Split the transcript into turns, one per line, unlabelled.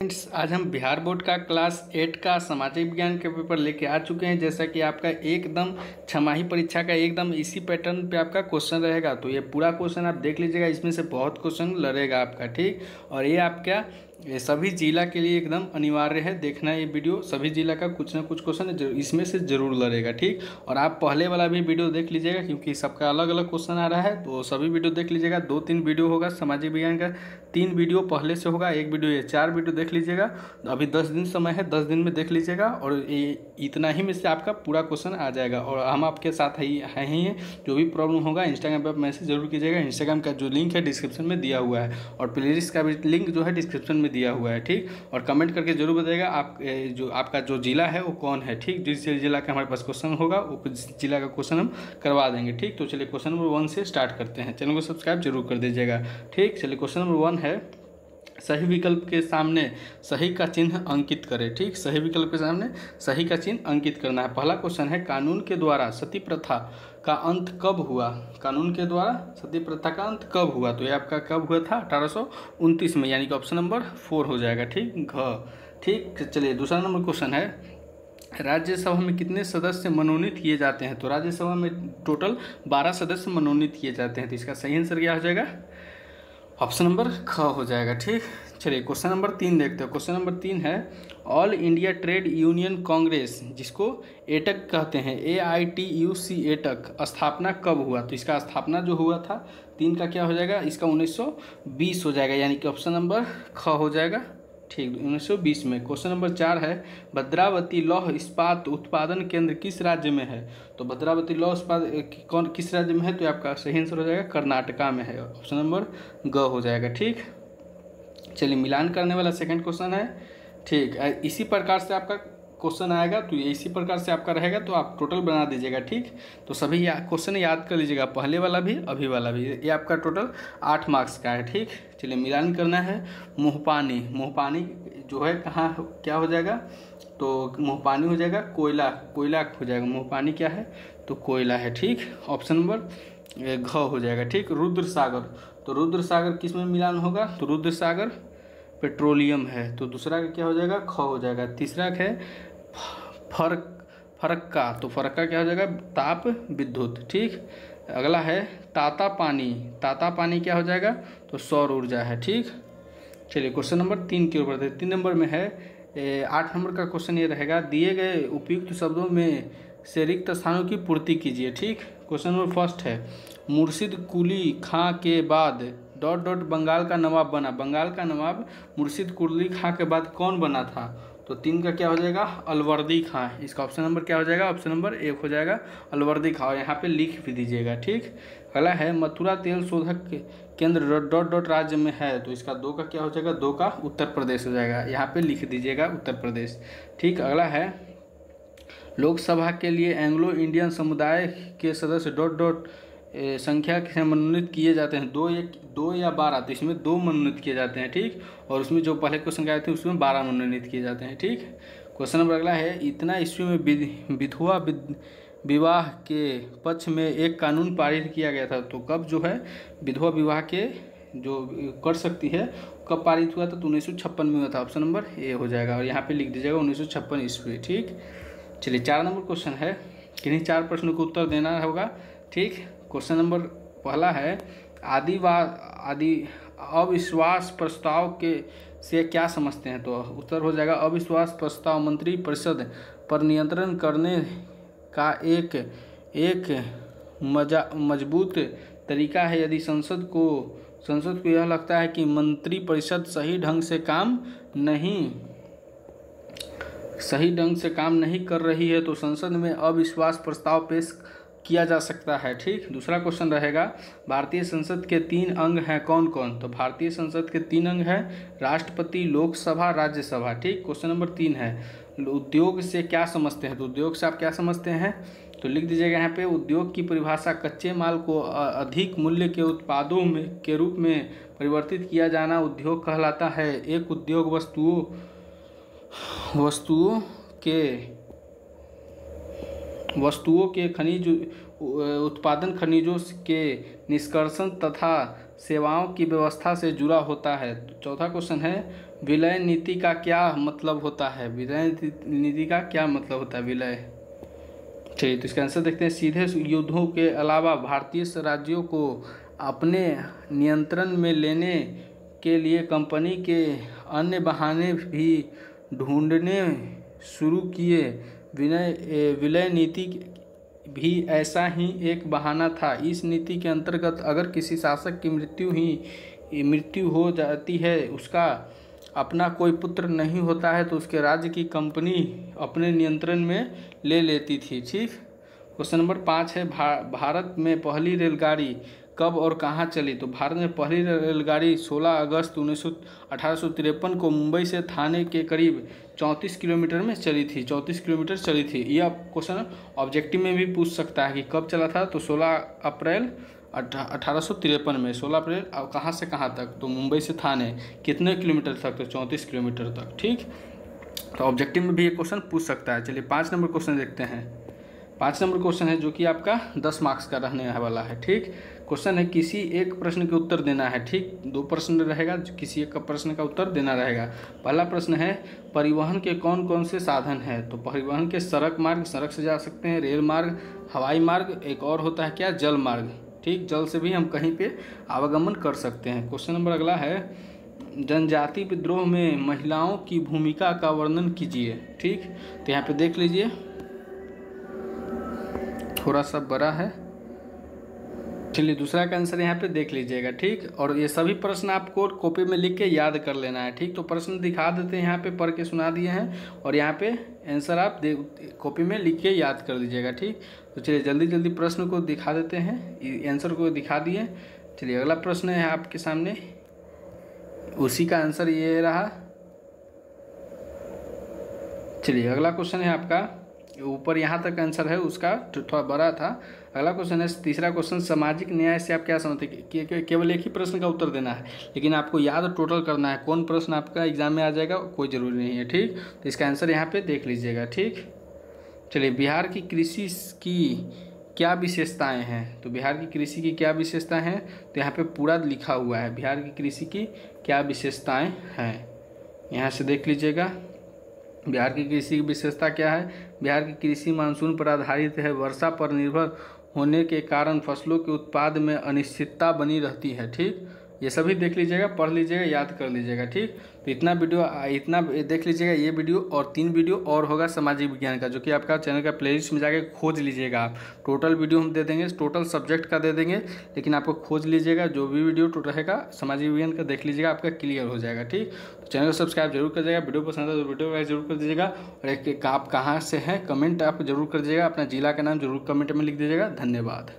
Friends आज हम Bihar board का क्लास एट का सामाजिक विज्ञान के पेपर लेके आ चुके हैं। जैसा कि आपका एकदम छमाही परीक्षा का एकदम इसी पैटर्न पे आपका क्वेश्चन रहेगा। तो ये पूरा क्वेश्चन आप देख लीजिएगा, इसमें से बहुत क्वेश्चन लड़ेगा आपका, ठीक? और ये आपका ये सभी जिला के लिए एकदम अनिवार्य है देखना ये वीडियो। सभी जिला का कुछ ना कुछ क्वेश्चन इसमें से ज़रूर लड़ेगा, ठीक? और आप पहले वाला भी वीडियो देख लीजिएगा, क्योंकि सबका अलग अलग क्वेश्चन आ रहा है तो सभी वीडियो देख लीजिएगा। दो तीन वीडियो होगा, सामाजिक विज्ञान का तीन वीडियो पहले से होगा, एक वीडियो ये चार वीडियो देख लीजिएगा। अभी दस दिन समय है, दस दिन में देख लीजिएगा, और इतना ही में से आपका पूरा क्वेश्चन आ जाएगा। और हम आपके साथ ही हैं ही हैं जो भी प्रॉब्लम होगा इंस्टाग्राम पर मैसेज ज़रूर कीजिएगा। इंस्टाग्राम का जो लिंक है डिस्क्रिप्शन में दिया हुआ है। और प्लेलिस्ट का भी लिंक जो है डिस्क्रिप्शन में दिया हुआ है, ठीक? और कमेंट करके ज़रूर बताएगा आप जो आपका जो जिला है वो कौन है, ठीक? जिस जिला का हमारे पास क्वेश्चन होगा वो जिला का क्वेश्चन हम करवा देंगे, ठीक? तो चलिए क्वेश्चन नंबर वन से स्टार्ट करते हैं। चैनल को सब्सक्राइब ज़रूर कर दीजिएगा, ठीक? चलिए क्वेश्चन नंबर वन है सही विकल्प के सामने सही का चिन्ह अंकित करें, ठीक? सही विकल्प के सामने सही का चिन्ह अंकित करना है। पहला क्वेश्चन है, कानून के द्वारा सती प्रथा का अंत कब हुआ? कानून के द्वारा सती प्रथा का अंत कब हुआ? तो ये आपका कब हुआ था? अठारह सौ उनतीस में, यानी कि ऑप्शन नंबर फोर हो जाएगा, ठीक? घ, ठीक? चलिए, दूसरा नंबर क्वेश्चन है, राज्यसभा में कितने सदस्य मनोनीत किए जाते हैं? तो राज्यसभा में टोटल बारह सदस्य मनोनीत किए जाते हैं तो इसका सही आंसर क्या हो जाएगा? ऑप्शन नंबर ख हो जाएगा, ठीक? चलिए, क्वेश्चन नंबर तीन देखते हैं। क्वेश्चन नंबर तीन है all India trade union Congress जिसको एटक कहते हैं A I T U C AITUC स्थापना कब हुआ? तो इसका स्थापना जो हुआ था, तीन का क्या हो जाएगा? इसका 1920 हो जाएगा, यानी कि ऑप्शन नंबर ख हो जाएगा। ठीक 1920 में। क्वेश्चन नंबर चार है, भद्रावती लौह इस्पात उत्पादन केंद्र किस राज्य में है? तो भद्रावती लौह इस्पात कौन, किस राज्य में है? तो आपका सही आंसर हो जाएगा, कर्नाटका में है। ऑप्शन नंबर ग हो जाएगा, ठीक? चलिए मिलान करने वाला सेकंड क्वेश्चन है। ठीक इसी प्रकार से आपका क्वेश्चन आएगा तो ये इसी प्रकार से आपका रहेगा तो आप टोटल बना दीजिएगा ठीक? तो सभी या, क्वेश्चन याद कर लीजिएगा पहले वाला भी अभी वाला भी ये आपका टोटल आठ मार्क्स का है ठीक? चलिए मिलान करना है मुँहपानी मुँहपानी जो है कहाँ क्या हो जाएगा? तो मुँहपानी हो जाएगा कोयला कोयला हो जाएगा मुँहपानी क्या है? तो कोयला है ठीक? ऑप्शन नंबर घ हो जाएगा ठीक? रुद्र सागर तो रुद्र सागर किसमें मिलान होगा? तो रुद्र सागर पेट्रोलियम है तो दूसरा का क्या हो जाएगा? ख हो जाएगा तीसरा है? फ़र्क फरक्का तो फरक्का क्या हो जाएगा? ताप विद्युत, ठीक? अगला है, ताता पानी ताता पानी क्या हो जाएगा? तो सौर ऊर्जा है, ठीक? चलिए क्वेश्चन नंबर तीन की के ऊपर तीन नंबर में है आठ नंबर का क्वेश्चन ये रहेगा, दिए गए उपयुक्त शब्दों में से रिक्त स्थानों की पूर्ति कीजिए, ठीक? क्वेश्चन नंबर फ़र्स्ट है, मुर्शिद कुली खां के बाद, डॉट डॉट बंगाल का नवाब बना। बंगाल का नवाब मुर्शिद कुली खां के बाद कौन बना था? तो तीन का क्या हो जाएगा? अलवर्दी खां इसका ऑप्शन नंबर क्या हो जाएगा? ऑप्शन नंबर एक हो जाएगा, अलवर्दी खां और यहाँ पे लिख भी दीजिएगा, ठीक? अगला है, मथुरा तेल शोधक केंद्र डॉट डॉट राज्य में है तो इसका दो का क्या हो जाएगा? दो का उत्तर प्रदेश हो जाएगा। यहाँ पे लिख दीजिएगा उत्तर प्रदेश, ठीक? अगला है, लोकसभा के लिए एंग्लो इंडियन समुदाय के सदस्य डॉट डॉट संख्या से मनोनीत किए जाते हैं। दो एक, दो या बारह तो इसमें दो मनोनीत किए जाते हैं, ठीक? और उसमें जो पहले क्वेश्चन आए थे, उसमें बारह मनोनीत किए जाते हैं, ठीक? क्वेश्चन नंबर अगला है, इतना ईस्वी में विधवा विवाह के पक्ष में एक कानून पारित किया गया था तो कब जो है, विधवा विवाह के जो कर सकती है, कब पारित हुआ था तो उन्नीस सौ छप्पन में हुआ था। ऑप्शन नंबर ए हो जाएगा, और यहाँ पे लिख दीजिएगा उन्नीस सौ छप्पन ईस्वी, ठीक? चलिए, चार नंबर क्वेश्चन है, किन्हीं चार प्रश्नों को उत्तर देना होगा, ठीक? क्वेश्चन नंबर पहला है आदिवा आदि, अविश्वास प्रस्ताव के से क्या समझते हैं? तो उत्तर हो जाएगा, अविश्वास प्रस्ताव मंत्री परिषद पर नियंत्रण करने का एक एक मज़ा, मज़बूत तरीका है। यदि संसद को संसद को यह लगता है कि मंत्री परिषद सही ढंग से काम नहीं, सही ढंग से काम नहीं कर रही है तो संसद में अविश्वास प्रस्ताव पेश किया जा सकता है, ठीक? दूसरा क्वेश्चन रहेगा, भारतीय संसद के तीन अंग हैं कौन कौन तो भारतीय संसद के तीन अंग हैं, राष्ट्रपति, लोकसभा, राज्यसभा, ठीक? क्वेश्चन नंबर तीन है, उद्योग से क्या समझते हैं? तो उद्योग से आप क्या समझते हैं? तो लिख दीजिएगा यहाँ पे, उद्योग की परिभाषा कच्चे माल को अधिक मूल्य के उत्पादों में, के रूप में परिवर्तित किया जाना उद्योग कहलाता है। एक उद्योग वस्तुओं वस्तुओं के वस्तुओं के खनिज उत्पादन खनिजों के निष्कर्षण तथा सेवाओं की व्यवस्था से जुड़ा होता है। चौथा क्वेश्चन है, विलय नीति का क्या मतलब होता है? विलय नीति का क्या मतलब होता है? विलय। चलिए तो इसका आंसर देखते हैं। सीधे युद्धों के अलावा भारतीय राज्यों को अपने नियंत्रण में लेने के लिए कंपनी के अन्य बहाने भी ढूँढने शुरू किए। विनय विलय नीति भी ऐसा ही एक बहाना था। इस नीति के अंतर्गत अगर किसी शासक की मृत्यु ही मृत्यु हो जाती है उसका अपना कोई पुत्र नहीं होता है तो उसके राज्य की कंपनी अपने नियंत्रण में ले लेती थी। ठीक क्वेश्चन नंबर पाँच है भा, भारत में पहली रेलगाड़ी कब और कहाँ चली? तो भारत में पहली रेलगाड़ी 16 अगस्त उन्नीस सौ को मुंबई से थाने के करीब 34 किलोमीटर में चली थी। 34 किलोमीटर चली थी। यह क्वेश्चन ऑब्जेक्टिव में भी पूछ सकता है कि कब चला था? तो 16 अप्रैल अठारह सौ तिरपन में। 16 अप्रैल और कहाँ से कहाँ तक? तो मुंबई से थाने। कितने किलोमीटर तक? तो चौंतीस किलोमीटर तक। ठीक? तो ऑब्जेक्टिव में भी ये क्वेश्चन पूछ सकता है। चलिए पाँच नंबर क्वेश्चन देखते हैं। पाँच नंबर क्वेश्चन है जो कि आपका दस मार्क्स का रहने वाला है, ठीक? क्वेश्चन है, किसी एक प्रश्न के उत्तर देना है, ठीक? दो प्रश्न रहेगा, किसी एक प्रश्न का उत्तर देना रहेगा। पहला प्रश्न है, परिवहन के कौन कौन से साधन हैं? तो परिवहन के सड़क मार्ग, सड़क से जा सकते हैं, रेल मार्ग, हवाई मार्ग, एक और होता है क्या? जल मार्ग, ठीक? जल से भी हम कहीं पे आवागमन कर सकते हैं। क्वेश्चन नंबर अगला है, जनजाति विद्रोह में महिलाओं की भूमिका का वर्णन कीजिए, ठीक? तो यहाँ पे देख लीजिए थोड़ा सा बड़ा है। चलिए दूसरा का आंसर यहाँ पे देख लीजिएगा, ठीक? और ये सभी प्रश्न आपको कॉपी में लिख के याद कर लेना है, ठीक? तो प्रश्न दिखा देते हैं यहाँ पे, पढ़ के सुना दिए हैं। और यहाँ पे आंसर आप कॉपी में लिख के याद कर लीजिएगा, ठीक? तो चलिए जल्दी जल्दी प्रश्न को दिखा देते हैं। आंसर को दिखा दिए। चलिए अगला प्रश्न है आपके सामने। उसी का आंसर ये रहा। चलिए अगला क्वेश्चन है आपका। ऊपर यहाँ तक आंसर है, उसका थोड़ा बड़ा था। अगला क्वेश्चन है, तीसरा क्वेश्चन सामाजिक न्याय से आप क्या समझते हैं? केवल एक ही प्रश्न का उत्तर देना है, लेकिन आपको याद टोटल करना है, कौन प्रश्न आपका एग्ज़ाम में आ जाएगा, कोई ज़रूरी नहीं है, ठीक? तो इसका आंसर यहाँ पे देख लीजिएगा, ठीक? चलिए, बिहार की कृषि की क्या विशेषताएँ हैं? तो बिहार की कृषि की क्या विशेषताएँ हैं? तो यहाँ पे पूरा लिखा हुआ है, बिहार की कृषि की क्या विशेषताएँ हैं? यहाँ से देख लीजिएगा। बिहार की कृषि की विशेषता क्या है? बिहार की कृषि मानसून पर आधारित है। वर्षा पर निर्भर होने के कारण फ़सलों के उत्पाद में अनिश्चितता बनी रहती है, ठीक? ये सभी देख लीजिएगा, पढ़ लीजिएगा, याद कर लीजिएगा, ठीक? तो इतना वीडियो इतना देख लीजिएगा ये वीडियो और तीन वीडियो और होगा सामाजिक विज्ञान का, जो कि आपका चैनल का प्लेलिस्ट में जाके खोज लीजिएगा आप। टोटल वीडियो हम दे देंगे टोटल सब्जेक्ट का दे देंगे, लेकिन आपको खोज लीजिएगा, जो भी वीडियो रहेगा, सामाजिक विज्ञान का देख लीजिएगा, आपका क्लियर हो जाएगा, ठीक? तो चैनल को सब्सक्राइब ज़रूर कर दीजिएगा, वीडियो पसंद है तो वीडियो को ज़रूर कर दीजिएगा, और एक आप कहाँ से हैं कमेंट आप ज़रूर कर दीजिएगा, अपना जिला का नाम ज़रूर कमेंट में लिख दीजिएगा, धन्यवाद।